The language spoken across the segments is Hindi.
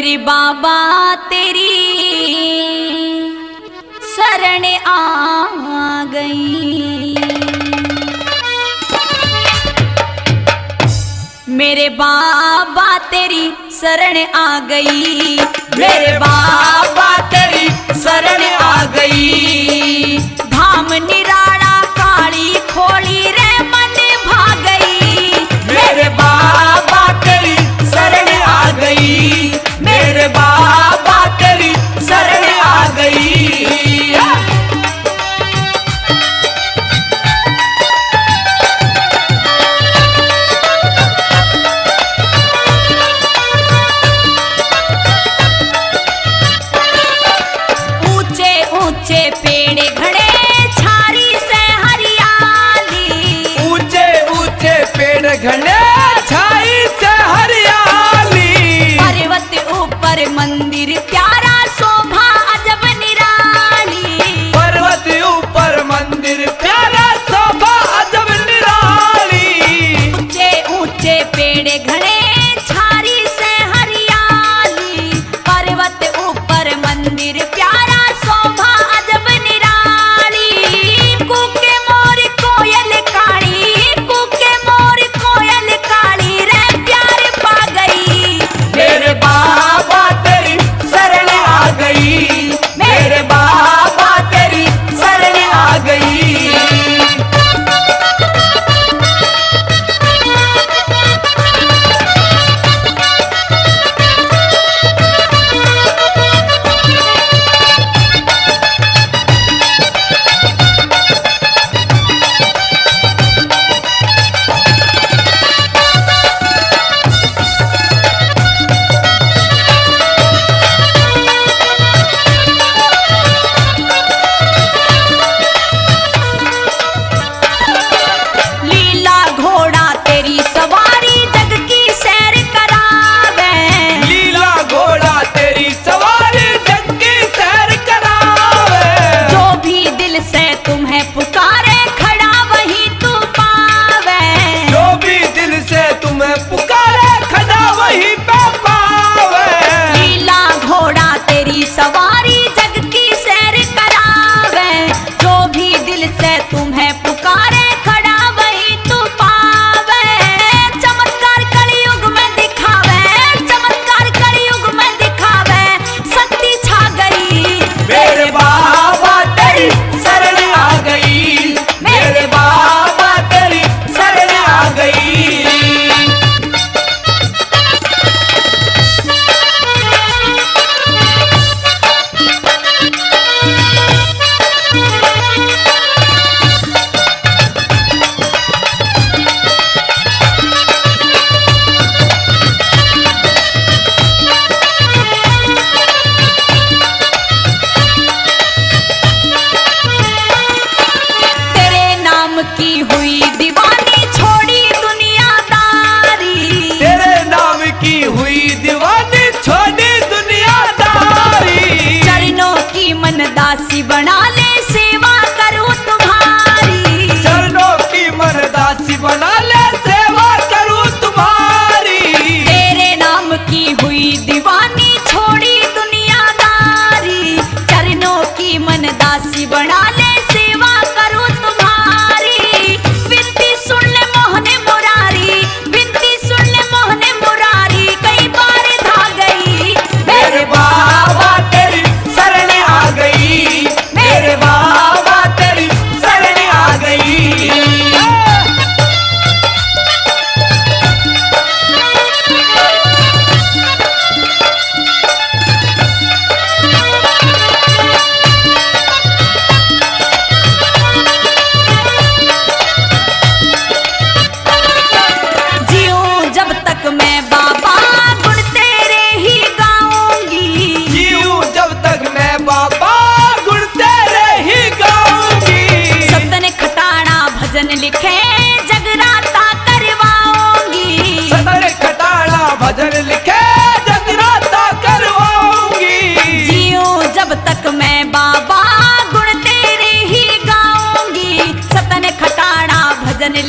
मेरे बाबा तेरी शरण आ गई। मेरे बाबा तेरी शरण आ गई। मेरे बाबा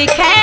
लिखे